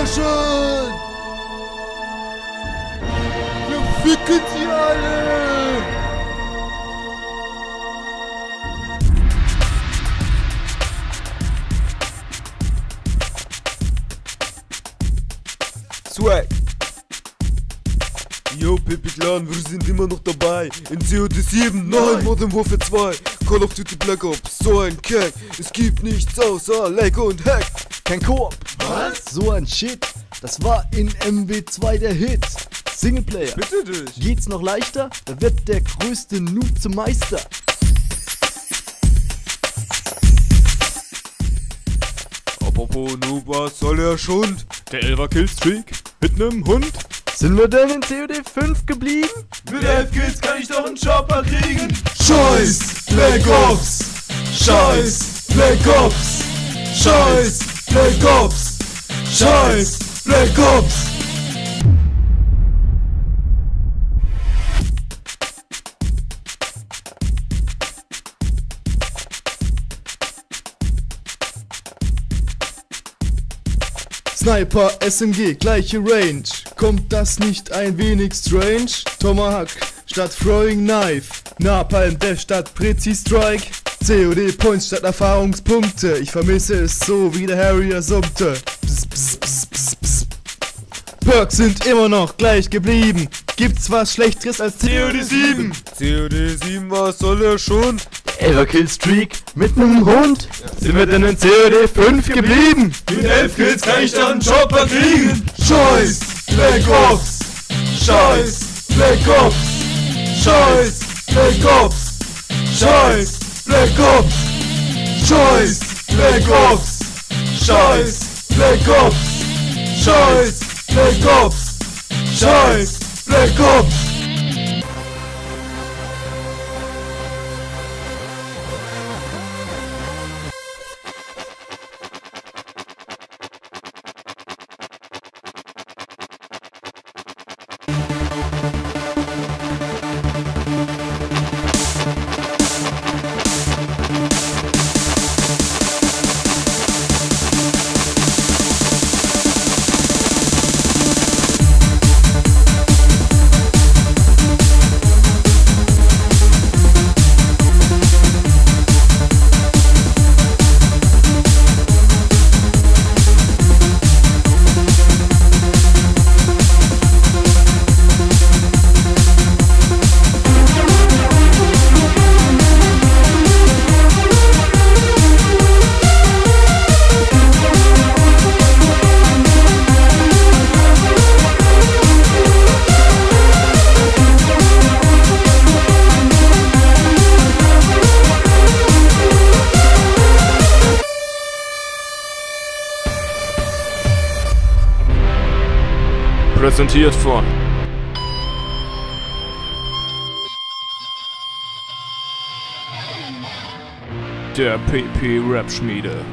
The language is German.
auslöschen! Wir ficken sie alle! Swag! Yo, Pepe Clan, wir sind immer noch dabei. In COD 7, nein, Modern Warfare 2, Call of Duty Black Ops, so ein Kack. Es gibt nichts außer Like und Hack. Kein Koop. Was? So ein Shit. Das war in MW2 der Hit. Singleplayer. Bitte dich. Geht's noch leichter? Da wird der größte Noob zum Meister. Apropos Noob, was soll der Schund? Der Elfer Killstreak mit nem Hund. Sind wir denn in COD 5 geblieben? Mit 11 Kills kann ich doch einen Chopper kriegen. Scheiß Black Ops. Scheiß Black Ops. Scheiß Black Ops. Scheiß Black Ops. Sniper, SMG, gleiche Range. Kommt das nicht ein wenig strange? Tomahawk statt Throwing Knife. Napalm Dash statt Prezi Strike. COD Points statt Erfahrungspunkte. Ich vermisse es so, wie der Harrier summte. Perks sind immer noch gleich geblieben. Gibt's was Schlechteres als COD 7? COD 7, was soll der Schund? Elfer Killstreak mit nem Hund. Sind wir denn in COD 5 geblieben? Mit 11 Kills kann ich doch einen Chopper kriegen. Scheiß Black Ops. Scheiß Black Ops. Scheiß Black Ops. Scheiß Black Ops. Scheiß Black Ops. Scheiß Black Ops. Scheiß Black Ops. Scheiß Black Ops. Präsentiert von der PP Rap Schmiede.